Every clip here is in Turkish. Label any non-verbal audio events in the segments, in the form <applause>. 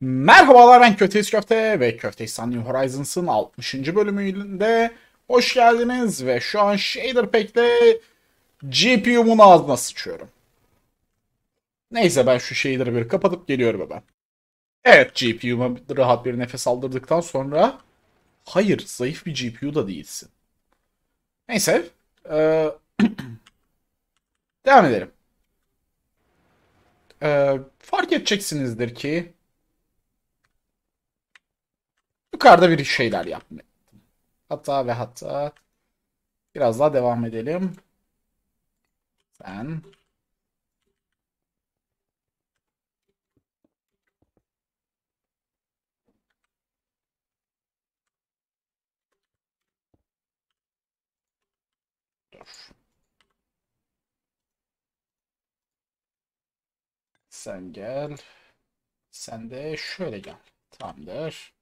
Merhabalar ben Köfteyiz Köfte ve Köfteistan New Horizons'ın 60. bölümünde hoş geldiniz ve şu an Shader Pack'te GPU'mun ağzına sıçıyorum. Neyse ben şu shader'ı bir kapatıp geliyorum hemen. Evet GPU'ma rahat bir nefes aldırdıktan sonra hayır zayıf bir GPU da değilsin. Neyse ee, <clears throat> devam edelim. Ee, fark edeceksinizdir ki yukarıda bir şeyler yapmaya. Hatta ve hatta biraz daha devam edelim. Sen. Sen gel. Sen de şöyle gel. Tamamdır.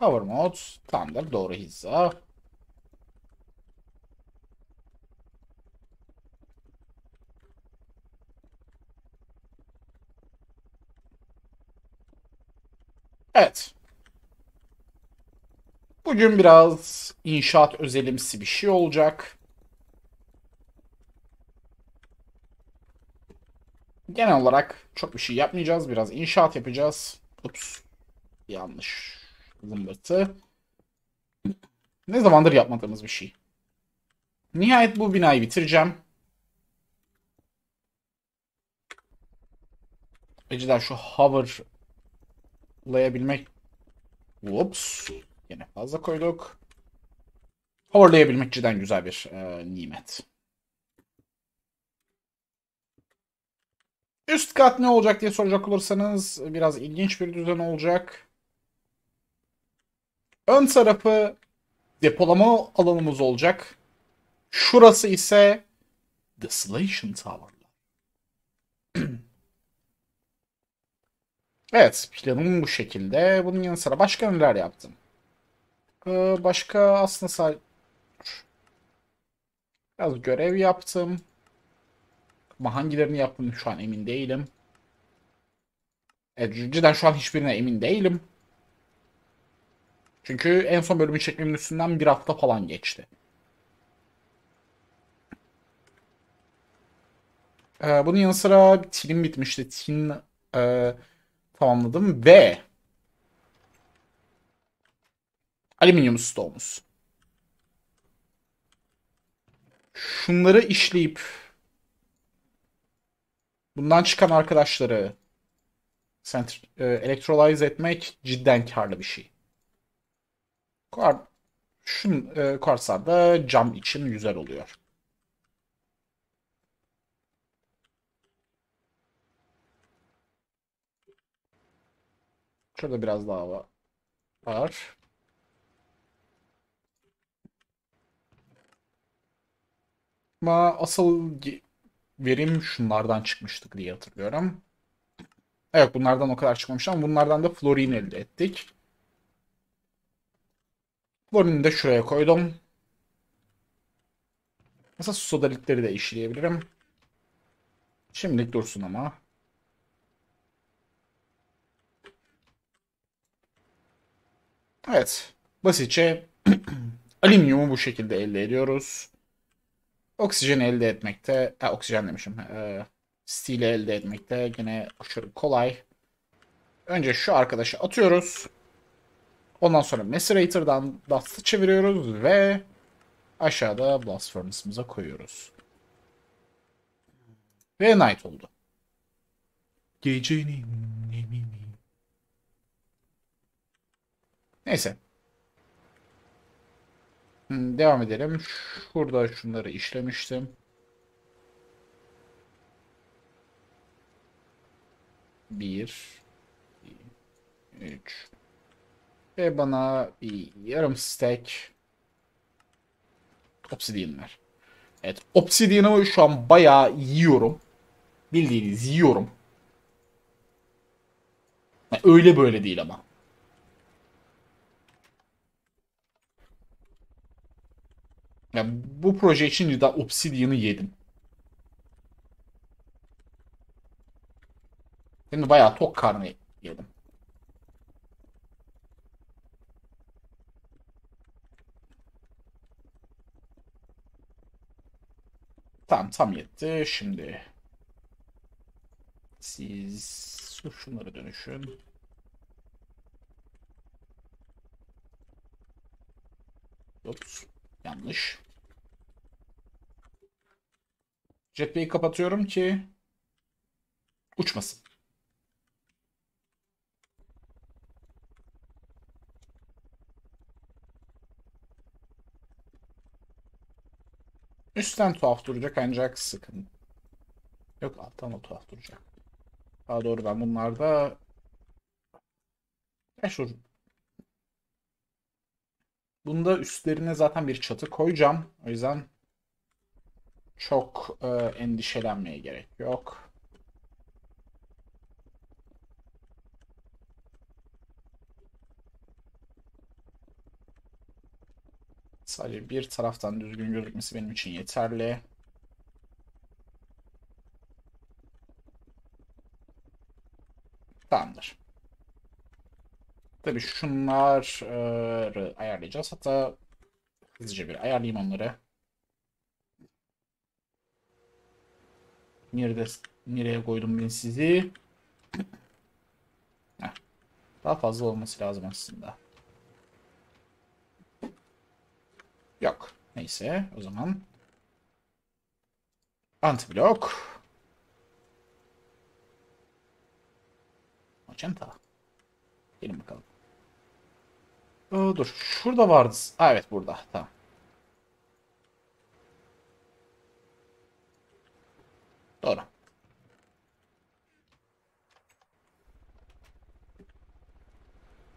Hover mode. Tamamdır. Doğru hizza. Evet. Bugün biraz inşaat özelimsi bir şey olacak. Genel olarak çok bir şey yapmayacağız. Biraz inşaat yapacağız. Ups. Yanlış. Zımbırtı. Ne zamandır yapmadığımız bir şey. Nihayet bu binayı bitireceğim. Eciden şu hoverlayabilmek Whoops. Yine fazla koyduk. Hoverlayabilmek cidden güzel bir e, nimet. Üst kat ne olacak diye soracak olursanız biraz ilginç bir düzen olacak. Ön tarafı depolama alanımız olacak. Şurası ise Desolation Tower'lar. <clears throat> evet planım bu şekilde. Bunun yanı sıra başka neler yaptım? Ee, başka aslında sadece biraz görev yaptım. Ama hangilerini yaptım şu an emin değilim. Evet, cidden şu an hiçbirine emin değilim. Çünkü en son bölümü çekmemin üstünden bir hafta falan geçti. Ee, bunun yanı sıra tilim bitmişti. Tin e, tamamladım ve alüminyum stoğumuz. Şunları işleyip bundan çıkan arkadaşları e, elektrolyze etmek cidden karlı bir şey. Kuar şun e, Korsar'da cam için güzel oluyor. Şurada biraz daha va- var. Ama asıl verim şunlardan çıkmıştık diye hatırlıyorum. Evet bunlardan o kadar çıkmamış ama bunlardan da florin elde ettik. Florini de şuraya koydum. Mesela sodalikleri de işleyebilirim. Şimdilik dursun ama. Evet. Basitçe <clears throat> alüminyumu bu şekilde elde ediyoruz. Oksijen elde etmekte, ha, oksijen demişim. E, steel elde etmekte yine aşırı kolay. Önce şu arkadaşı atıyoruz. Ondan sonra Macerator'dan Dust'ı çeviriyoruz ve aşağıda Blast Furnace'ımıza koyuyoruz. Ve Night oldu. Gecenin nemini. Neyse. Hmm, Devam edelim. Şurada şunları işlemiştim. Bir, iki, üç, ve bana bir yarım stack obsidian ver. Evet obsidian'ı şu an bayağı yiyorum. Bildiğiniz yiyorum. Yani öyle böyle değil ama. Yani bu proje için de Obsidian'ı yedim. Şimdi bayağı tok karnı yedim. Tamam tam yetti. Şimdi siz şunlara dönüşün. Ups. Yanlış. Jetpack'i kapatıyorum ki uçmasın. Üstten tuhaf duracak ancak sıkın. Yok alttan da tuhaf duracak. Daha doğru ben bunlarda ya şu Bunda üstlerine zaten bir çatı koyacağım. O yüzden çok e, endişelenmeye gerek yok. Sadece bir taraftan düzgün gözükmesi benim için yeterli. Tamamdır. Tabii şunları ayarlayacağız. Hatta hızlıca bir ayarlayayım onları. Nerede, nereye koydum ben sizi? Heh. Daha fazla olması lazım aslında. Yok. Neyse o zaman. Antiblok. Magenta. Gelin bakalım. Aa, dur. Şurada vardı. Ha, evet burada. Tamam. Doğru.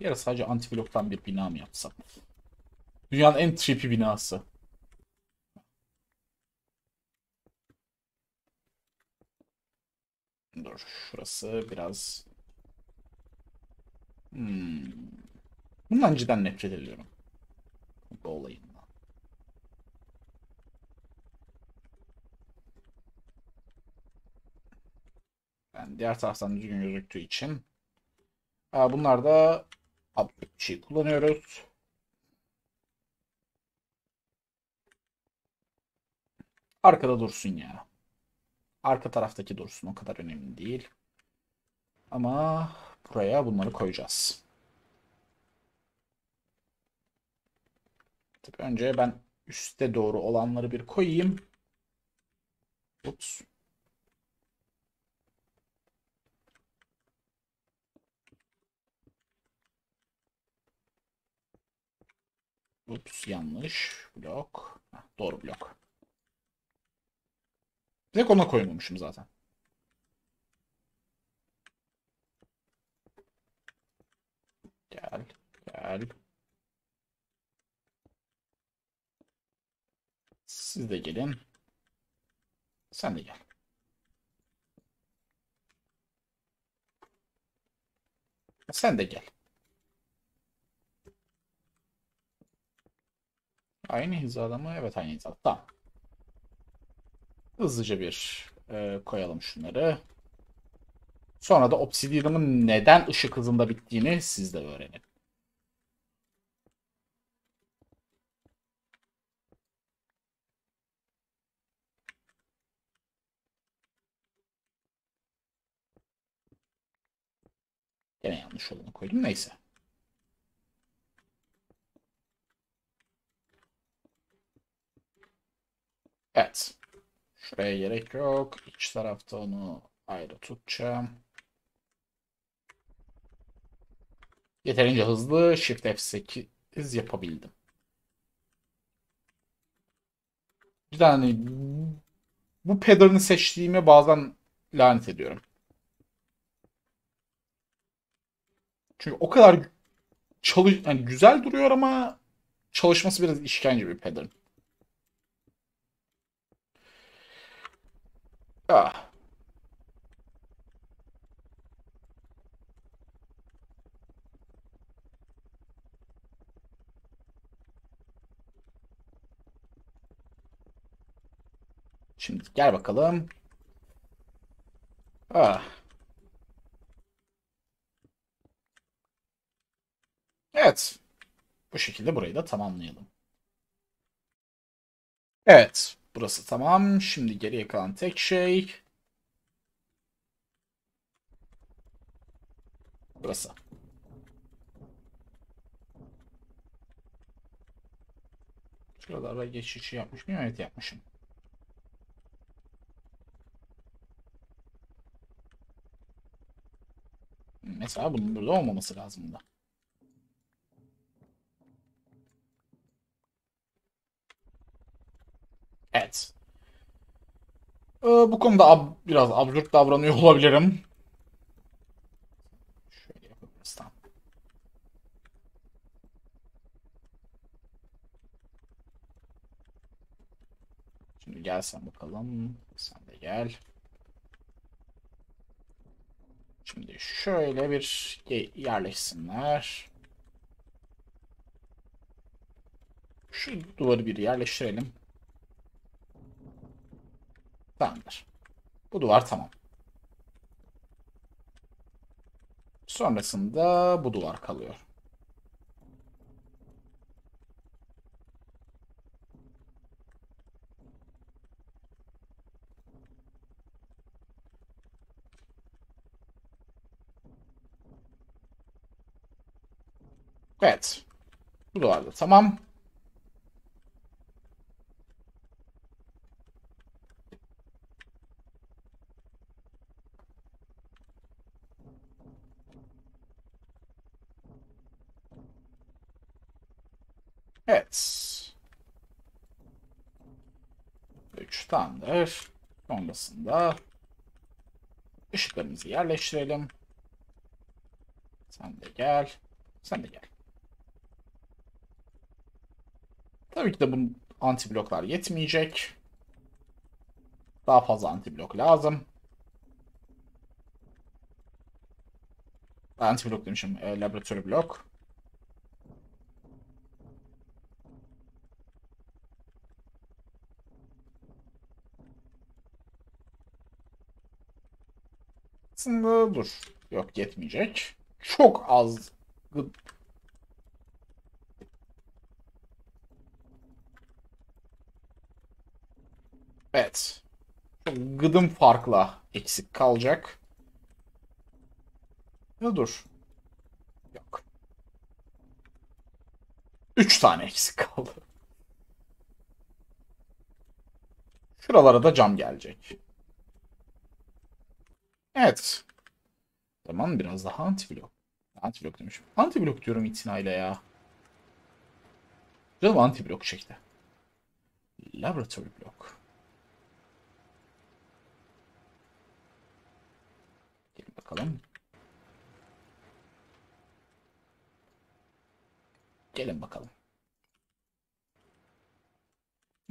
Ara sadece antibloktan bir bina mı yapsam? Dünyanın en trippy binası. Dur. Şurası biraz... Hmm. Bundan cidden nefret ediyorum. Bu olayından. Yani diğer taraftan düzgün gözüktüğü için. Bunlar da bir şey kullanıyoruz. Arkada dursun ya. Arka taraftaki dursun. O kadar önemli değil. Ama buraya bunları koyacağız. Tabii önce ben üste doğru olanları bir koyayım. Ups. Ups yanlış. Blok. Heh, doğru blok. Direkt ona koymamışım zaten. Gel. Gel. Siz de gelin. Sen de gel. Sen de gel. Aynı hizada mı? Evet aynı hizada. Tamam. Hızlıca bir e, koyalım şunları. Sonra da Obsidian'ımın neden ışık hızında bittiğini siz de öğrenin. Gene yanlış olanı koydum. Neyse. Evet. Şuraya gerek yok. İç tarafta onu ayrı tutacağım. Yeterince hızlı Shift F8 yapabildim. Tane bu pattern'ı seçtiğime bazen lanet ediyorum. Çünkü o kadar çalış yani güzel duruyor ama çalışması biraz işkence bir pattern. Ah. Şimdi gel bakalım. Ah. Evet. Bu şekilde burayı da tamamlayalım. Evet. Burası tamam. Şimdi geriye kalan tek şey... Burası. Şuralara geçişi yapmış mıyım? Evet yapmışım. Mesela bunun burada olmaması lazım da. Ee, bu konuda ab biraz absürt davranıyor olabilirim. Şimdi gel sen bakalım. Sen de gel. Şimdi şöyle bir yerleşsinler. Şu duvarı bir yerleştirelim. Tamamdır. Bu duvar tamam. Sonrasında bu duvar kalıyor. Evet. Bu duvar da tamam. Evet. 3 tamamdır. Sonrasında ışıklarımızı yerleştirelim. Sen de gel. Sen de gel. Tabii ki de bu anti bloklar yetmeyecek. Daha fazla anti blok lazım. Anti blok demişim. E, laboratuvar blok. Aslında dur. Yok yetmeyecek. Çok az Evet. Çok gıdım farkla eksik kalacak. Ya dur. Yok. Üç tane eksik kaldı. Şuralara da cam gelecek. Evet. Tamam biraz daha antiblok. Antiblok demişim. Antiblok diyorum itinayla ya. Canım antiblok çekti. Laboratory blok. Gelin bakalım. Gelin bakalım.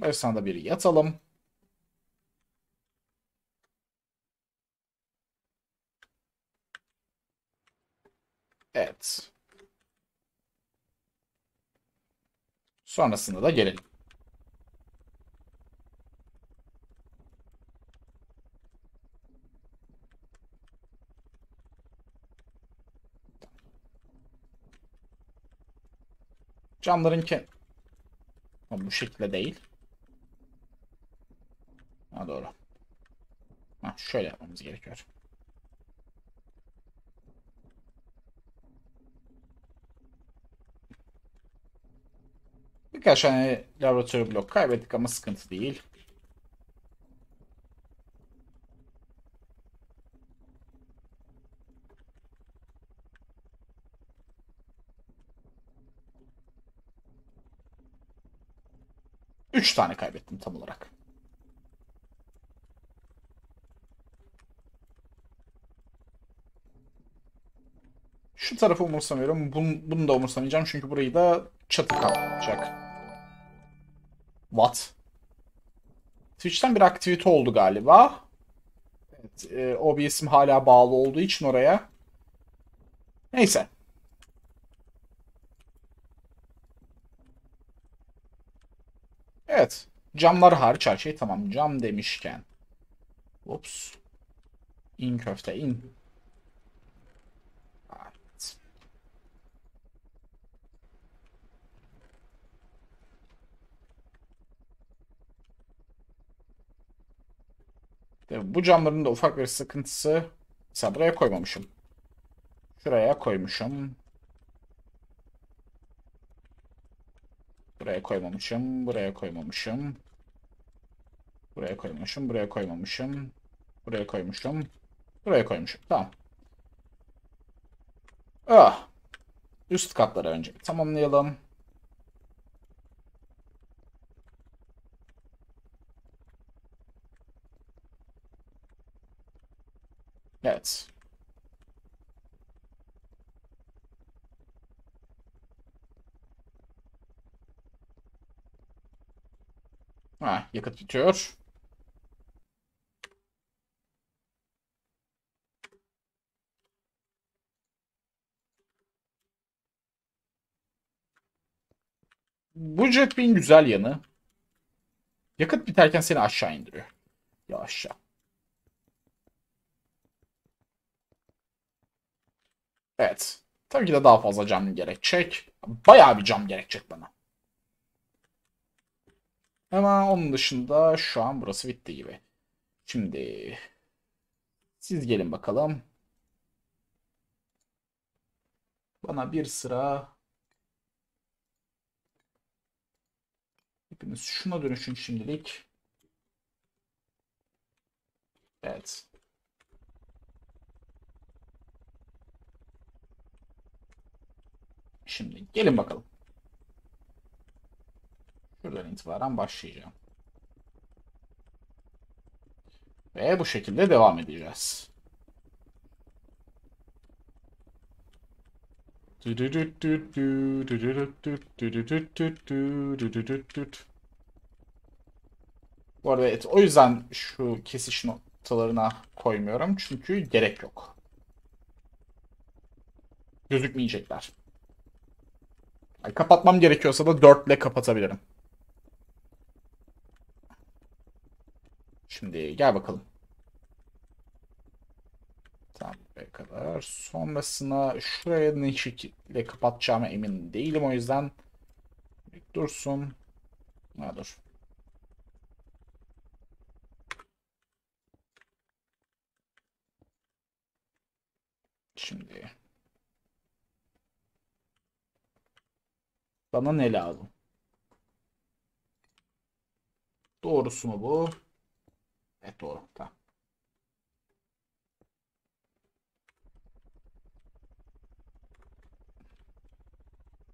Da bir yatalım. Evet. Sonrasında da gelelim. Camların. Ama bu şekilde değil. Ha doğru. Ha, şöyle yapmamız gerekiyor. Birkaç tane laboratuvar blok kaybettik ama sıkıntı değil. Üç tane kaybettim tam olarak. Şu tarafı umursamıyorum. Bunu, bunu da umursamayacağım çünkü burayı da çatı kaplayacak. What? Twitch'ten bir aktivite oldu galiba. Evet, e, OBS'im hala bağlı olduğu için oraya. Neyse. Evet. Camlar hariç her şey tamam. Cam demişken. Ups. İn köfte in. Evet. De bu camların da ufak bir sıkıntısı. Mesela buraya koymamışım. Şuraya koymuşum. Buraya koymamışım. Buraya koymamışım. Buraya koymamışım. Buraya koymamışım. Buraya koymuşum. Buraya koymuşum. Tamam. Ah. Üst katları önce tamamlayalım. Evet. Ha, yakıt bitiyor. Bu jetpack'in güzel yanı. Yakıt biterken seni aşağı indiriyor. Ya Evet. Tabii ki de daha fazla cam gerekecek. Bayağı bir cam gerekecek bana. Ama onun dışında şu an burası bitti gibi. Şimdi siz gelin bakalım. Bana bir sıra hepiniz şuna dönüşün şimdilik. Evet. Şimdi gelin bakalım. Şuradan itibaren başlayacağım. Ve bu şekilde devam edeceğiz. Bu arada evet, o yüzden şu kesiş noktalarına koymuyorum. Çünkü gerek yok. Gözükmeyecekler. Yani kapatmam gerekiyorsa da 4 ile kapatabilirim. Şimdi gel bakalım. Tamam be kadar. Sonrasına şuraya ne şekilde kapatacağıma emin değilim o yüzden dursun. Ha dur. Şimdi bana ne lazım? Doğrusu mu bu? Evet doğru. Tamam.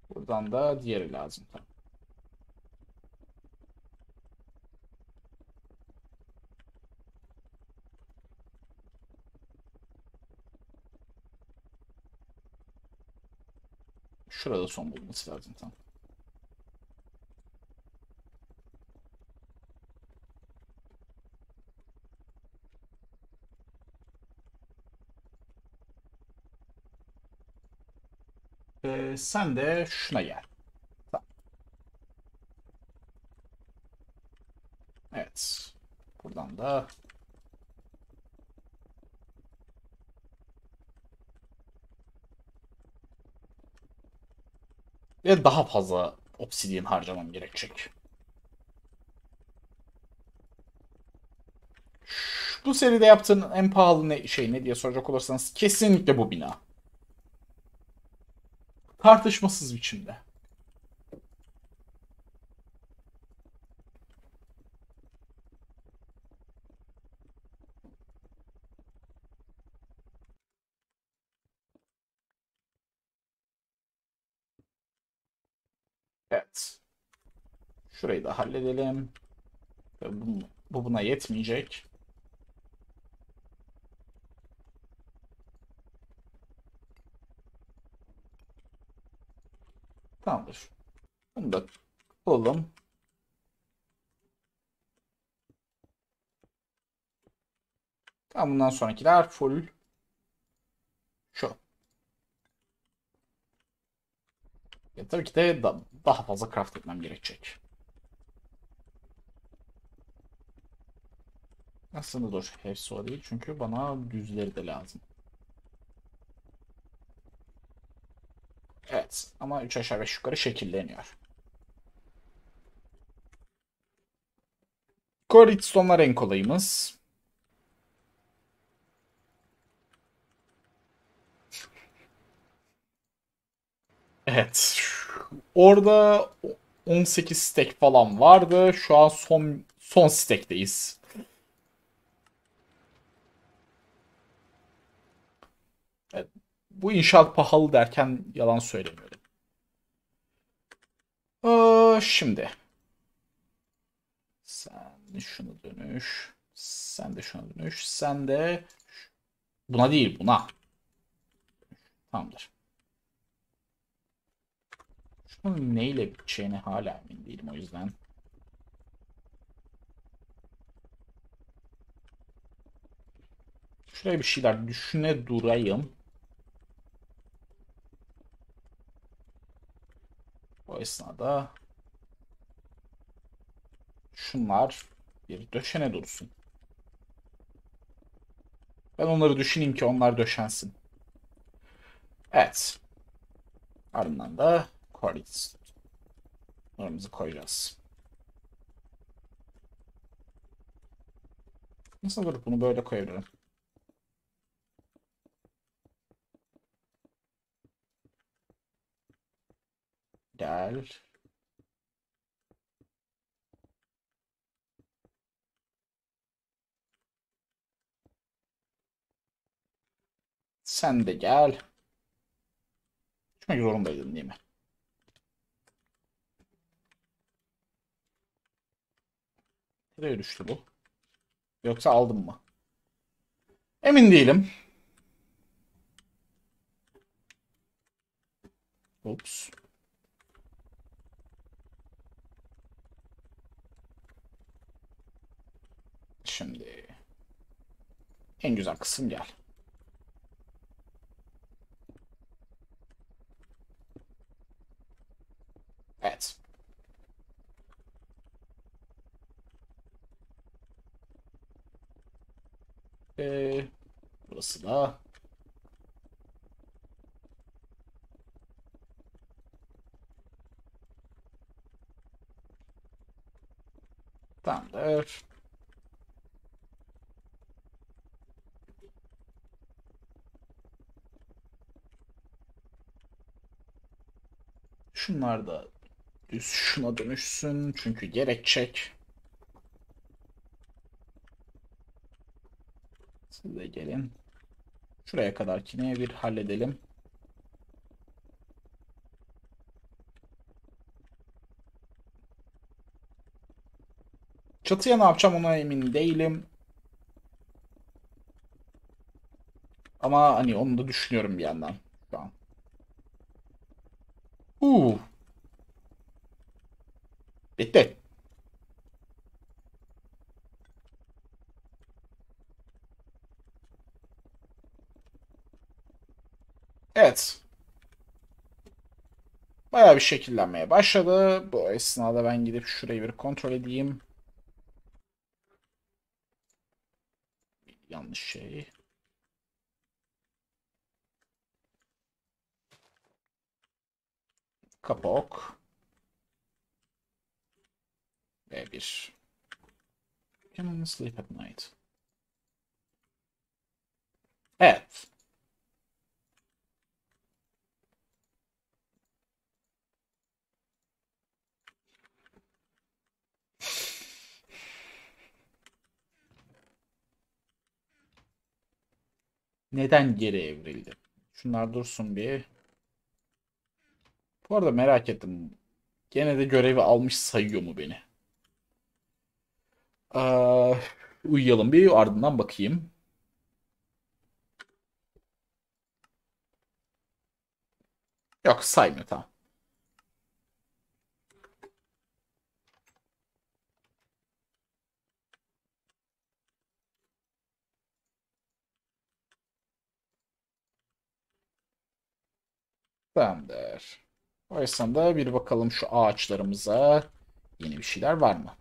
Buradan da diğeri lazım. Tamam. Şurada son bulması lazım. Tamam. Ee, sen de şuna gel. Tamam. Evet. Buradan da ve daha fazla obsidian harcamam gerekecek. Bu seride yaptığın en pahalı ne, şey ne diye soracak olursanız kesinlikle bu bina. Tartışmasız biçimde. Evet. Şurayı da halledelim. Bu, bu buna yetmeyecek. Tamamdır. Bunu da alalım. Tamam bundan sonrakiler full. Şu. Ya tabii ki de da, daha fazla craft etmem gerekecek. Aslında dur. Hepsi o değil. Çünkü bana düzleri de lazım. Evet. Ama 3 aşağı 5 yukarı şekilleniyor. Coredstone'lar en kolayımız. Evet. Orada 18 stack falan vardı. Şu an son son stack'teyiz. Bu inşaat pahalı derken yalan söylemiyorum. Aa, şimdi. Sen şunu dönüş. Sen de şuna dönüş. Sen de buna değil buna. Tamamdır. Şunun neyle biteceğini hala emin değilim o yüzden. Şuraya bir şeyler düşüne durayım. O esnada şunlar bir döşene dursun. Ben onları düşüneyim ki onlar döşensin. Evet. Ardından da koordinatlarımızı koyacağız. Nasıl olur? Bunu böyle koyabilirim. Gel. Sen de gel. Düşmek zorundaydın değil mi? Nereye düştü bu? Yoksa aldım mı? Emin değilim. Ups. Şimdi en güzel kısım gel. Evet. Ee, burası da Tamamdır. Şunlar da düz şuna dönüşsün çünkü gerekecek. Siz de gelin. Şuraya kadarkini bir halledelim. Çatıya ne yapacağım ona emin değilim. Ama hani onu da düşünüyorum bir yandan an. Uh. Bitti. Evet. Bayağı bir şekillenmeye başladı. Bu esnada ben gidip şurayı bir kontrol edeyim. Yanlış şey. Kapok. Ve bir. Can sleep at night. Evet. Neden geri evrildi? Şunlar dursun bir. Bu arada merak ettim. Gene de görevi almış sayıyor mu beni? Aa, uyuyalım bir ardından bakayım. Yok saymıyor tamam. Tamamdır. O esnada bir bakalım şu ağaçlarımıza yeni bir şeyler var mı?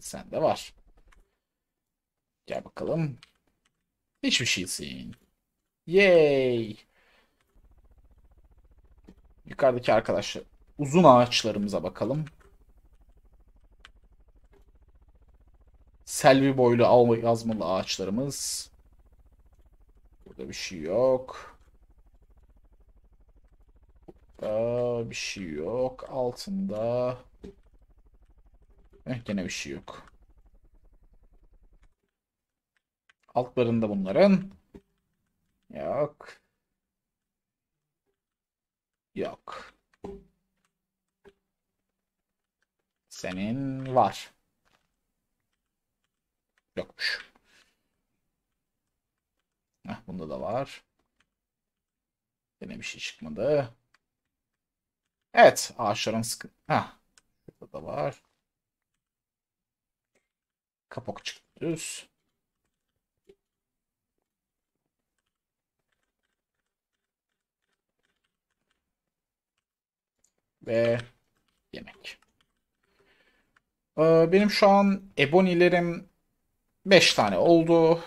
Sen de var. Gel bakalım. Hiçbir şeysin. Yay. Yukarıdaki arkadaşlar uzun ağaçlarımıza bakalım. Selvi boylu al yazmalı ağaçlarımız. Burada bir şey yok. Burada bir şey yok. Altında. Eh, gene bir şey yok. Altlarında bunların. Yok. Yok. Senin var. Yokmuş. Heh, bunda da var. Yine bir şey çıkmadı. Evet. Ağaçların sıkı... Heh. Burada da var. Kapak düz. Ve yemek. Ee, benim şu an ebonilerim 5 tane oldu.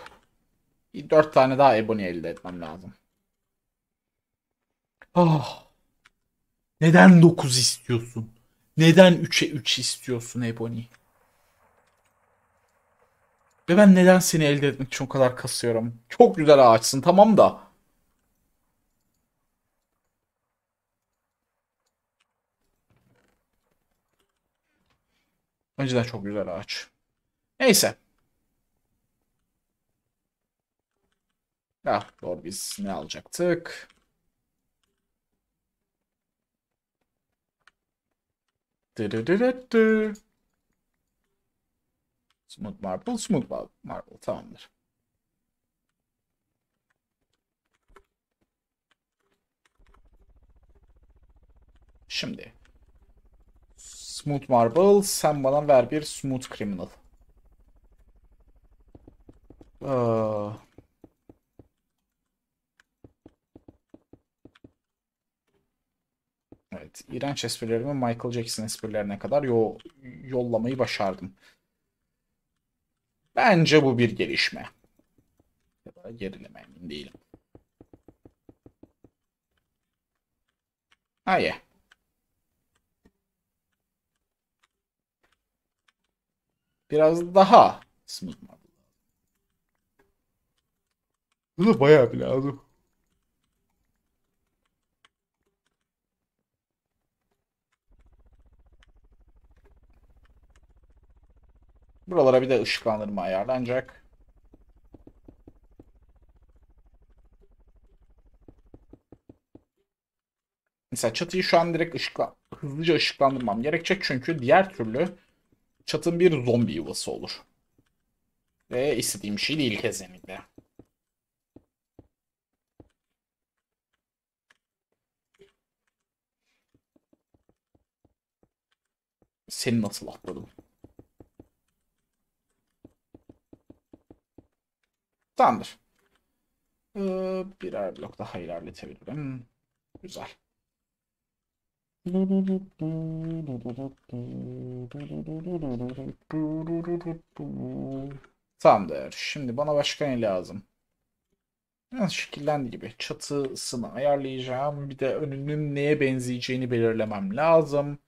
4 tane daha ebony elde etmem lazım. Ah. Neden 9 istiyorsun? Neden 3'e 3 istiyorsun ebony? Ve ben neden seni elde etmek için o kadar kasıyorum? Çok güzel ağaçsın tamam da. Önceden çok güzel ağaç. Neyse. Ah doğru biz ne alacaktık? Dırırırırır. Smooth Marble, Smooth Marble tamamdır. Şimdi Smooth Marble sen bana ver bir Smooth Criminal. Aa. Evet, iğrenç esprilerimi Michael Jackson esprilerine kadar yo yollamayı başardım. Bence bu bir gelişme. Ya da gerileme emin değilim. Hayır. Biraz daha smooth marble. Bu da bayağı bir lazım. Buralara bir de ışıklandırma ayarlanacak. Mesela çatıyı şu an direkt ışıkla hızlıca ışıklandırmam gerekecek çünkü diğer türlü çatın bir zombi yuvası olur. Ve istediğim şey değil kesinlikle. Seni nasıl atladım? Tamamdır. Ee, birer blok daha ilerletebilirim. Güzel. Tamamdır. Şimdi bana başka ne lazım? Biraz şekillendi gibi. Çatısını ayarlayacağım. Bir de önünün neye benzeyeceğini belirlemem lazım.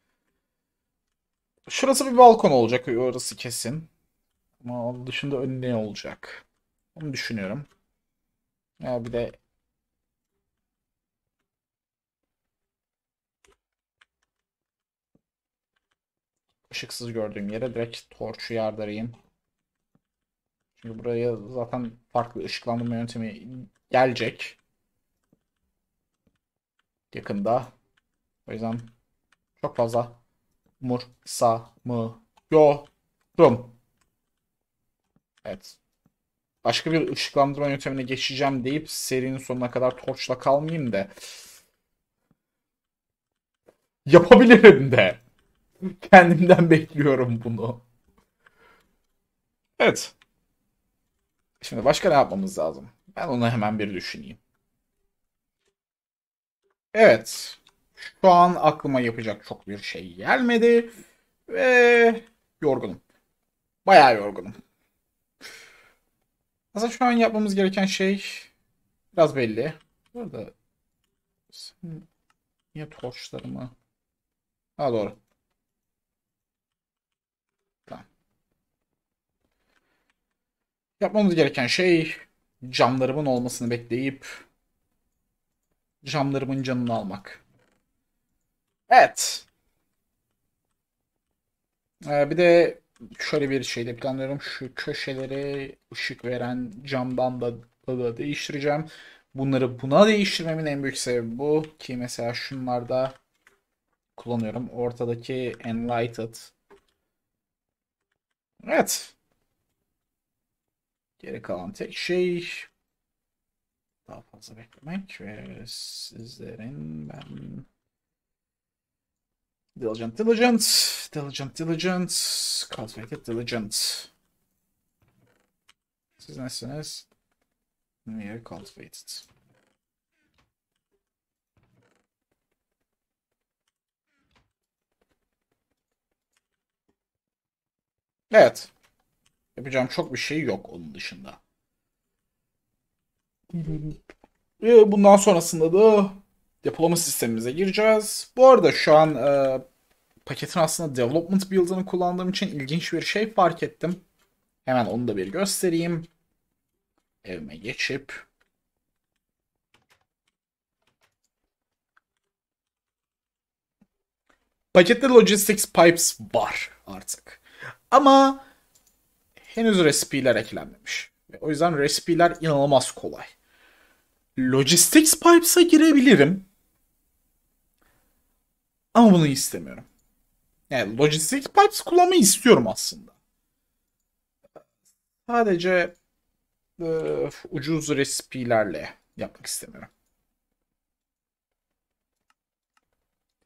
Şurası bir balkon olacak. Orası kesin. Ama onun dışında önü ne olacak? Onu düşünüyorum. Ya bir de ışıksız gördüğüm yere direkt torçu yardırayım. Çünkü buraya zaten farklı ışıklandırma yöntemi gelecek. Yakında. O yüzden çok fazla umursamıyorum. Evet. Başka bir ışıklandırma yöntemine geçeceğim deyip serinin sonuna kadar torçla kalmayayım da. Yapabilirim de. Kendimden bekliyorum bunu. Evet. Şimdi başka ne yapmamız lazım? Ben onu hemen bir düşüneyim. Evet. Şu an aklıma yapacak çok bir şey gelmedi. Ve yorgunum. Bayağı yorgunum. Aslında şu an yapmamız gereken şey biraz belli. Burada niye torçlarımı Ha doğru. Tamam. Yapmamız gereken şey camlarımın olmasını bekleyip camlarımın canını almak. Evet. Ee, bir de şöyle bir şey de planlıyorum. Şu köşeleri ışık veren camdan da, da, da değiştireceğim. Bunları buna değiştirmemin en büyük sebebi bu. Ki mesela şunlarda kullanıyorum. Ortadaki Enlightened. Evet. Geri kalan tek şey daha fazla beklemek ve sizlerin ben Diligent, diligent, diligent, diligent, cultivated, diligent. Siz nesiniz? Mere cultivated. Evet. Yapacağım çok bir şey yok onun dışında. Ve bundan sonrasında da depolama sistemimize gireceğiz. Bu arada şu an e, paketin aslında development build'ını kullandığım için ilginç bir şey fark ettim. Hemen onu da bir göstereyim. Evime geçip pakette logistics pipes var artık. Ama henüz recipe'ler eklenmemiş. O yüzden recipe'ler inanılmaz kolay. Logistics Pipes'a girebilirim. Ama bunu istemiyorum. Yani Logistics Pipes kullanmayı istiyorum aslında. Sadece e, ucuz recipe'lerle yapmak istemiyorum.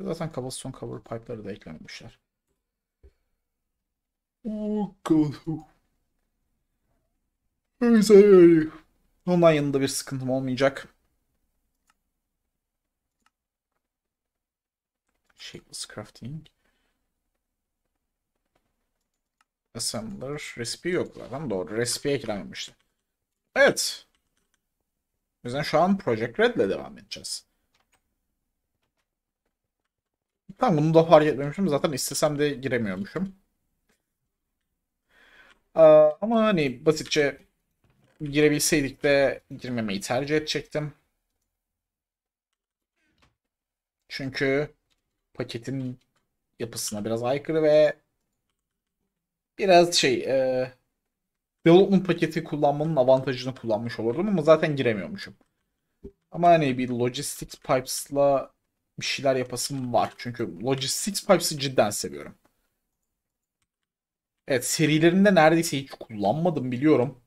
Zaten cobblestone cover pipe'ları da eklememişler. Oh, God. Neyse. Ondan yanında bir sıkıntım olmayacak. Shapeless crafting. Assembler. Recipe yok zaten. Doğru. Recipe eklenmemişti. Evet. O yüzden şu an Project Red ile devam edeceğiz. Tamam bunu da fark etmemişim. Zaten istesem de giremiyormuşum. Ama hani basitçe girebilseydik de girmemeyi tercih edecektim. Çünkü paketin yapısına biraz aykırı ve biraz şey e, development paketi kullanmanın avantajını kullanmış olurdum ama zaten giremiyormuşum. Ama hani bir logistics pipes'la bir şeyler yapasım var. Çünkü logistics pipes'ı cidden seviyorum. Evet serilerinde neredeyse hiç kullanmadım biliyorum.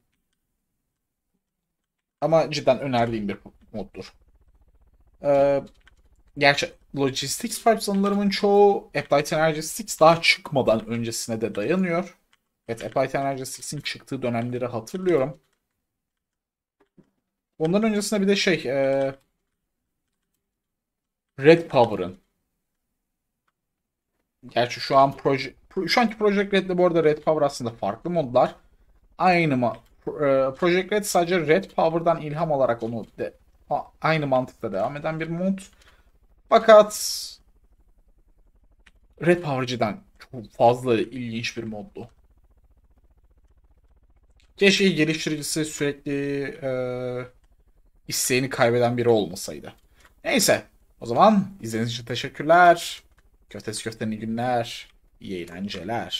Ama cidden önerdiğim bir moddur. Ee, gerçi Logistics Pipe sanılarımın çoğu Applied Energy 6 daha çıkmadan öncesine de dayanıyor. Evet Applied Energy 6'in çıktığı dönemleri hatırlıyorum. Ondan öncesinde bir de şey e, Red Power'ın Gerçi şu an proje şu anki Project Red'de bu arada Red Power aslında farklı modlar. Aynı mı e, Project Red sadece Red Power'dan ilham alarak onu de, aynı mantıkla devam eden bir mod. Fakat Red Power'cıdan çok fazla ilginç bir moddu. Keşke geliştiricisi sürekli e, isteğini kaybeden biri olmasaydı. Neyse. O zaman izlediğiniz için teşekkürler. Köftesi köftenin günler. İyi eğlenceler.